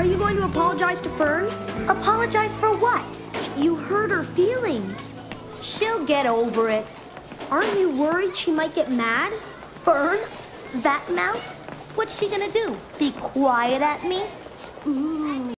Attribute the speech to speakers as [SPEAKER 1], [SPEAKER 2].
[SPEAKER 1] Are you going to apologize to Fern?
[SPEAKER 2] Apologize for what?
[SPEAKER 1] You hurt her feelings.
[SPEAKER 2] She'll get over it.
[SPEAKER 1] Aren't you worried she might get mad?
[SPEAKER 2] Fern? That mouse? What's she gonna do? Be quiet at me? Ooh.